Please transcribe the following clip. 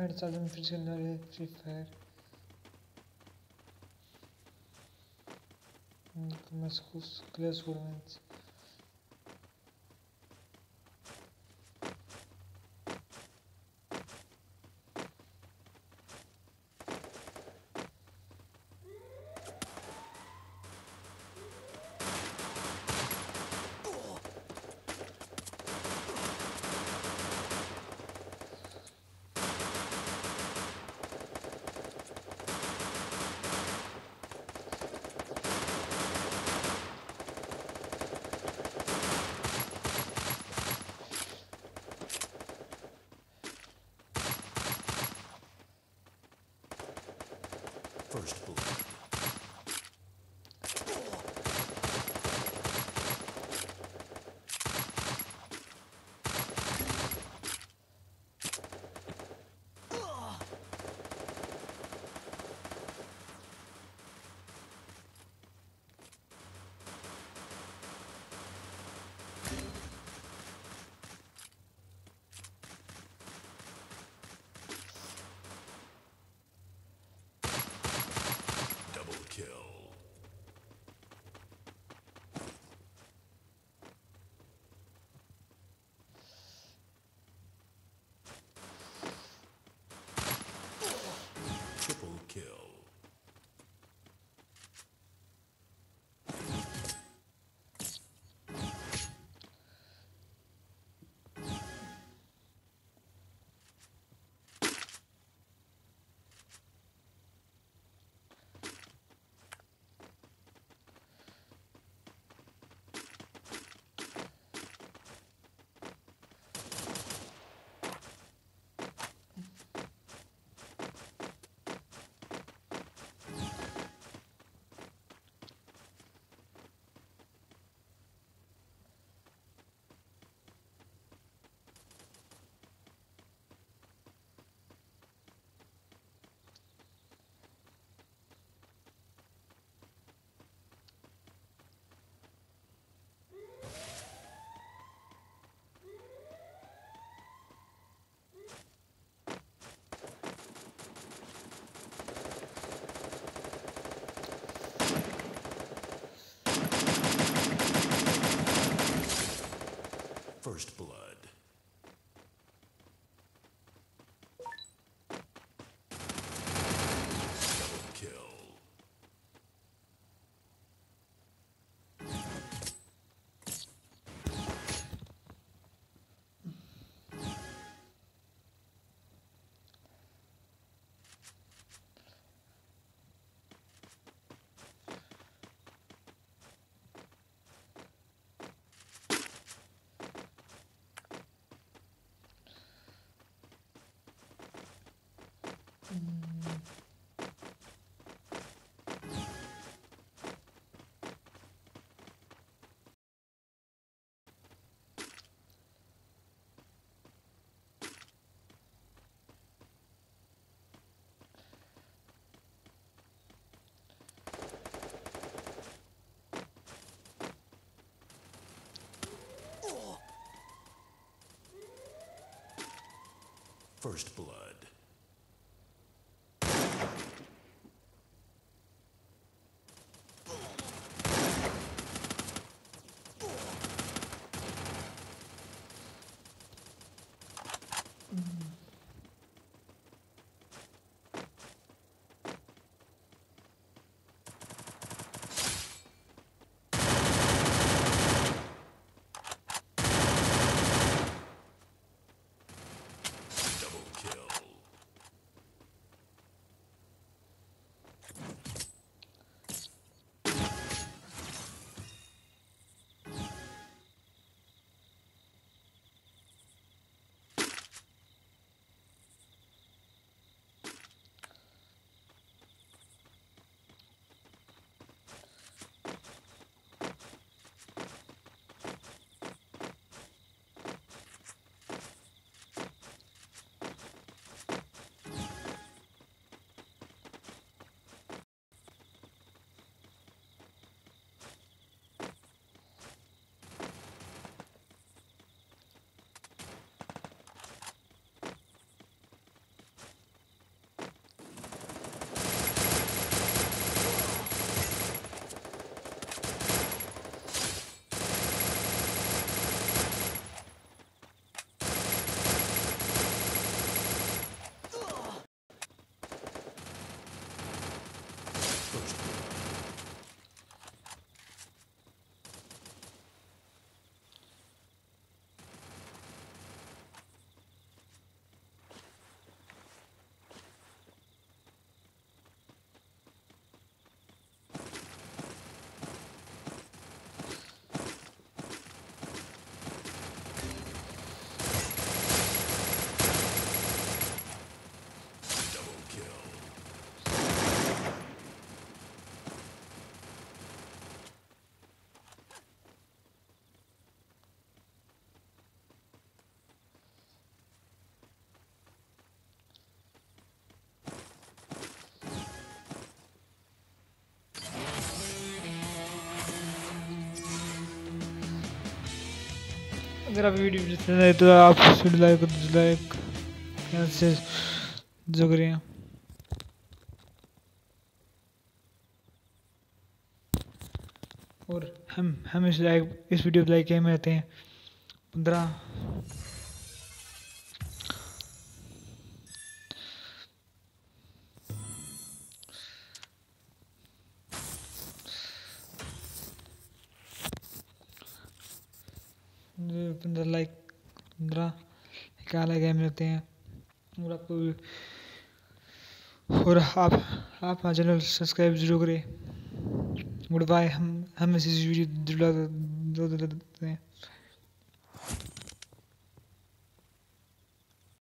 Haideți să avem prizonierii Free Fire. Cum a spus, class urmenți. First blood. अगर आप video पसंद आए तो आप लाइक लाइक जो करें और हम हम इस लाइक इस वीडियो लाइक में रहते हैं। पंद्रह पंद्रह लाइक पंद्रह क्या लाइक हम रहते हैं। और आपको और आप आप हमारा चैनल सब्सक्राइब ज़रूर करें। गुड बाय हम हम इस वीडियो देते हैं।